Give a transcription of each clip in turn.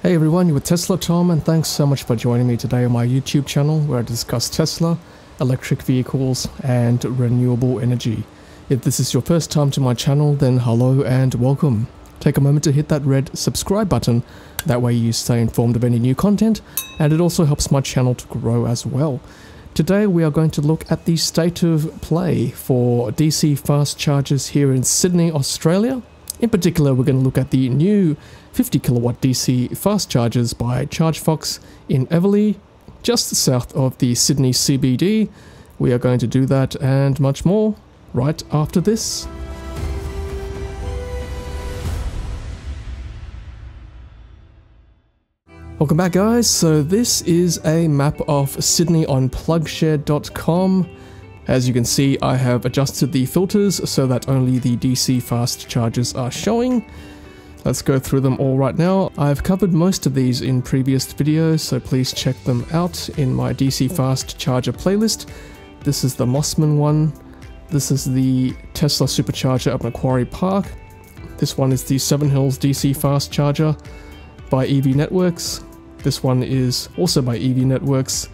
Hey everyone, you're with Tesla Tom, and thanks so much for joining me today on my YouTube channel where I discuss Tesla, electric vehicles, and renewable energy. If this is your first time to my channel, then hello and welcome. Take a moment to hit that red subscribe button, that way you stay informed of any new content, and it also helps my channel to grow as well. Today we are going to look at the state of play for DC fast chargers here in Sydney, Australia. In particular, we're going to look at the new 50 kilowatt DC fast chargers by ChargeFox in Eveleigh, just south of the Sydney CBD. We are going to do that and much more right after this. Welcome back guys, so this is a map of Sydney on plugshare.com. As you can see, I have adjusted the filters so that only the DC fast chargers are showing. Let's go through them all right now. I've covered most of these in previous videos, so please check them out in my DC fast charger playlist. This is the Mosman one. This is the Tesla supercharger at Macquarie Park. This one is the Seven Hills DC fast charger by Evie Networks. This one is also by Evie Networks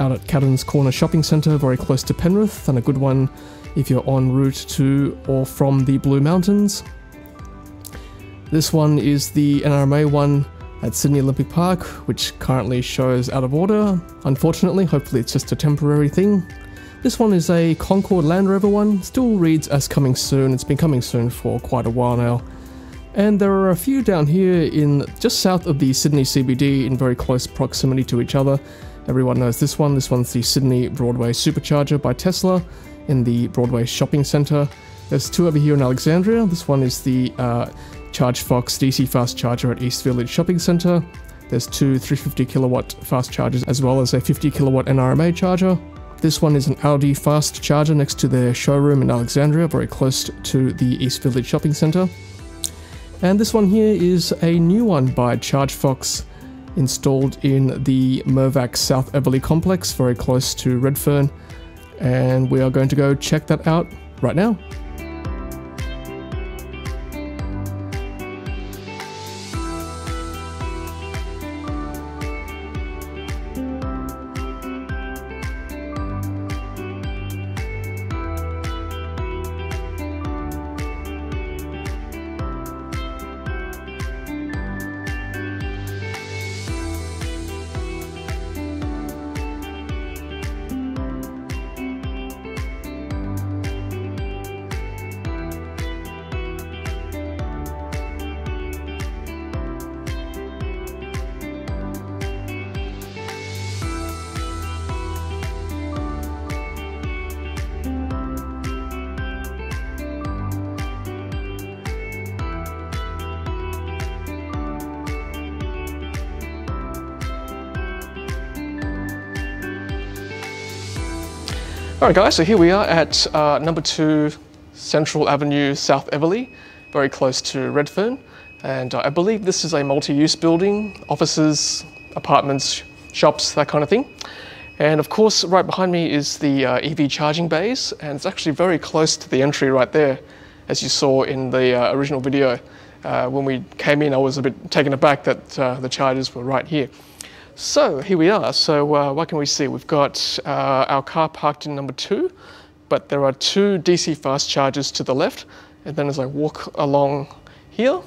out at Caddens Corner Shopping Centre, very close to Penrith, and a good one if you're en route to or from the Blue Mountains. This one is the NRMA one at Sydney Olympic Park, which currently shows out of order. Unfortunately, hopefully it's just a temporary thing. This one is a Concord Land Rover one, still reads as coming soon, it's been coming soon for quite a while now. And there are a few down here in just south of the Sydney CBD in very close proximity to each other. Everyone knows this one, this one's the Sydney Broadway Supercharger by Tesla in the Broadway Shopping Centre. There's two over here in Alexandria, this one is the uh, ChargeFox DC fast charger at East Village Shopping Centre. There's two 350 kilowatt fast chargers as well as a 50 kilowatt NRMA charger. This one is an Audi fast charger next to their showroom in Alexandria, very close to the East Village Shopping Centre. And this one here is a new one by ChargeFox installed in the Mirvac South Eveleigh complex, very close to Redfern. And we are going to go check that out right now. All right, guys, so here we are at uh, number two Central Avenue, South Eveleigh, very close to Redfern. And uh, I believe this is a multi-use building, offices, apartments, shops, that kind of thing. And of course, right behind me is the uh, EV charging bays, and it's actually very close to the entry right there, as you saw in the uh, original video. Uh, when we came in, I was a bit taken aback that uh, the chargers were right here. So here we are. So uh, what can we see? We've got uh, our car parked in number two, but there are two DC fast chargers to the left. And then as I walk along here,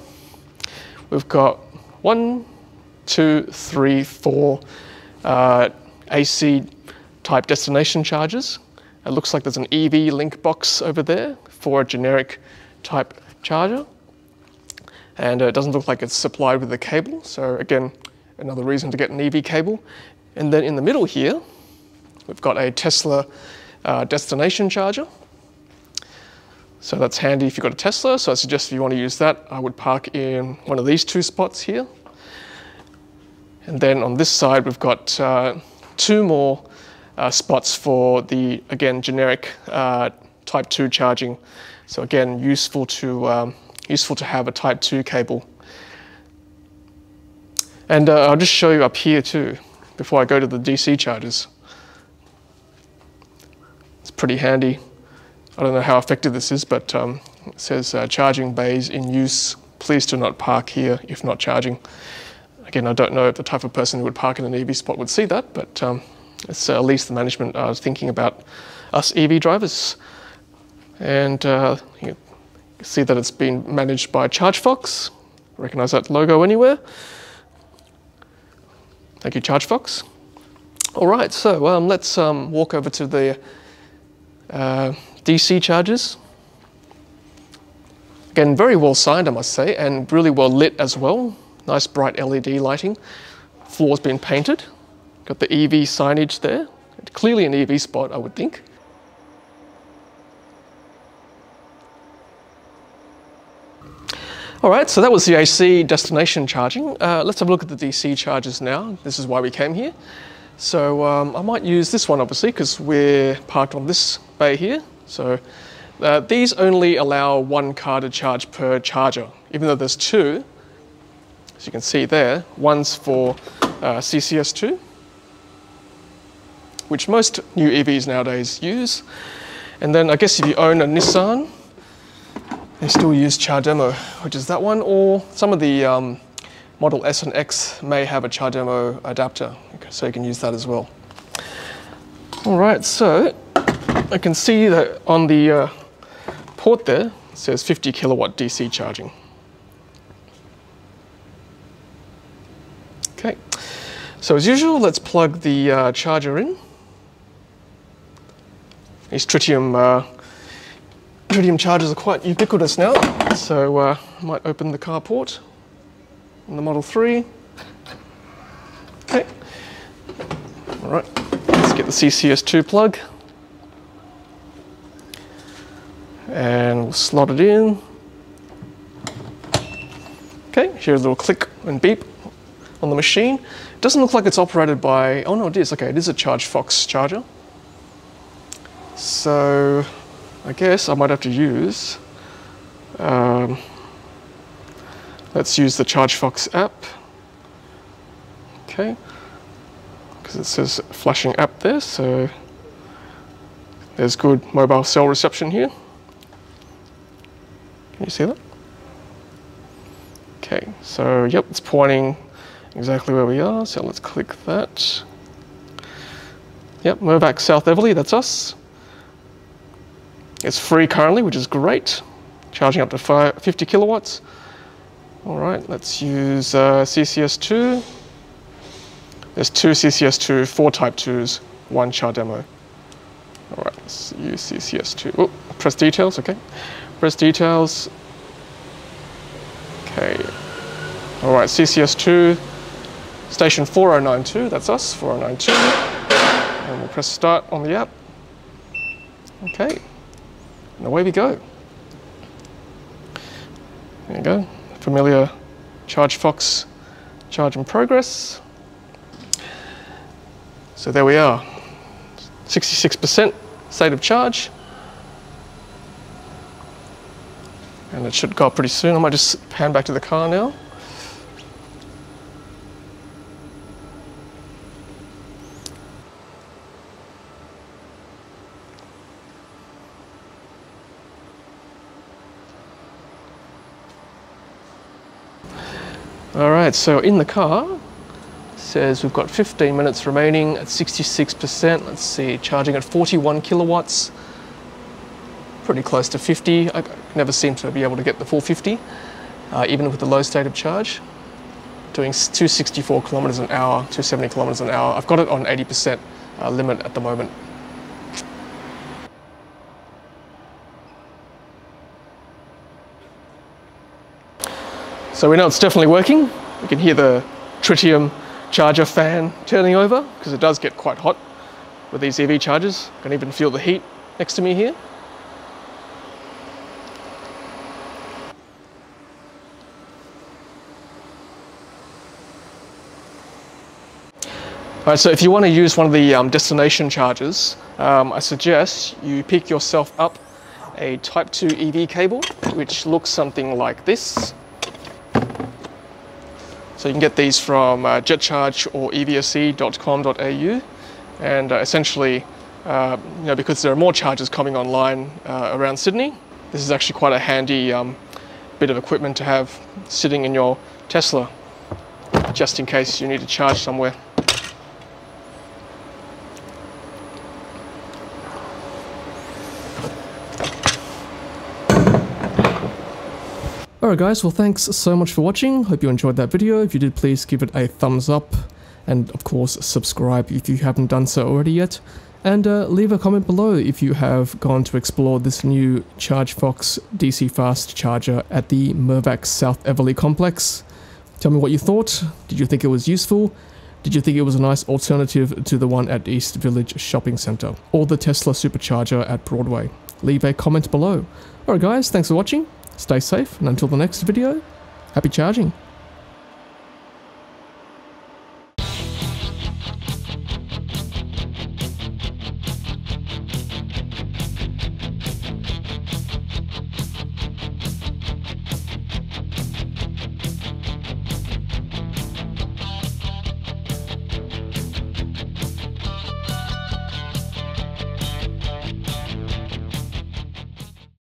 we've got one, two, three, four uh, AC type destination chargers. It looks like there's an EV link box over there for a generic type charger. And uh, it doesn't look like it's supplied with a cable. So again, another reason to get an EV cable. And then in the middle here, we've got a Tesla uh, destination charger. So that's handy if you've got a Tesla. So I suggest if you want to use that, I would park in one of these two spots here. And then on this side, we've got uh, two more uh, spots for the, again, generic uh, Type 2 charging. So again, useful to, um, useful to have a Type 2 cable and uh, I'll just show you up here too, before I go to the DC chargers. It's pretty handy. I don't know how effective this is, but um, it says uh, charging bays in use. Please do not park here if not charging. Again, I don't know if the type of person who would park in an EV spot would see that, but um, it's uh, at least the management are thinking about us EV drivers. And uh, you see that it's been managed by ChargeFox. Recognize that logo anywhere. Thank you, ChargeFox. All right, so um, let's um, walk over to the uh, DC chargers. Again, very well signed, I must say, and really well lit as well. Nice bright LED lighting. Floor's been painted. Got the EV signage there. Clearly an EV spot, I would think. All right, so that was the AC destination charging. Uh, let's have a look at the DC chargers now. This is why we came here. So um, I might use this one obviously because we're parked on this bay here. So uh, these only allow one car to charge per charger, even though there's two. As you can see there, one's for uh, CCS2, which most new EVs nowadays use. And then I guess if you own a Nissan, they still use CHAdeMO, which is that one, or some of the um, Model S and X may have a CHAdeMO adapter, so you can use that as well. All right, so I can see that on the uh, port there, it says 50 kilowatt DC charging. Okay, so as usual, let's plug the uh, charger in. These tritium uh, tritium chargers are quite ubiquitous now, so uh, I might open the carport on the Model 3. Okay. All right, let's get the CCS2 plug. And we'll slot it in. Okay, here's a little click and beep on the machine. It doesn't look like it's operated by, oh no it is, okay, it is a ChargeFox charger. So I guess I might have to use, um, let's use the ChargeFox app. Okay, because it says flashing app there, so there's good mobile cell reception here. Can you see that? Okay, so yep, it's pointing exactly where we are, so let's click that. Yep, Mirvac South Eveleigh, that's us. It's free currently, which is great. Charging up to 50 kilowatts. All right, let's use uh, CCS2. There's two CCS2, four Type 2s, one CHAdeMO. All right, let's use CCS2. Oh, press details, okay. Press details. Okay. All right, CCS2, station 4092, that's us, 4092. And we'll press start on the app. Okay, and away we go. There you go, familiar ChargeFox charge in progress. So there we are, 66% state of charge. And it should go up pretty soon. I might just pan back to the car now. All right, so in the car, says we've got 15 minutes remaining at 66%. Let's see, charging at 41 kilowatts, pretty close to 50. I never seem to be able to get the full 50, uh, even with the low state of charge. Doing 264 kilometers an hour, 270 kilometers an hour. I've got it on 80% uh, limit at the moment. So we know it's definitely working. We can hear the tritium charger fan turning over because it does get quite hot with these EV chargers. I can even feel the heat next to me here. All right, so if you want to use one of the um, destination chargers, um, I suggest you pick yourself up a Type 2 EV cable, which looks something like this. So you can get these from uh, JetCharge or evse.com.au. and uh, essentially, uh, you know, because there are more chargers coming online uh, around Sydney, this is actually quite a handy um, bit of equipment to have sitting in your Tesla. just in case you need to charge somewhere. Alright guys, well thanks so much for watching, hope you enjoyed that video, if you did please give it a thumbs up, and of course subscribe if you haven't done so already yet, and uh, leave a comment below if you have gone to explore this new ChargeFox DC fast charger at the Mirvac South Eveleigh complex. Tell me what you thought, did you think it was useful, did you think it was a nice alternative to the one at East Village Shopping Centre, or the Tesla Supercharger at Broadway? Leave a comment below. Alright guys, thanks for watching, Stay safe, and until the next video, happy charging.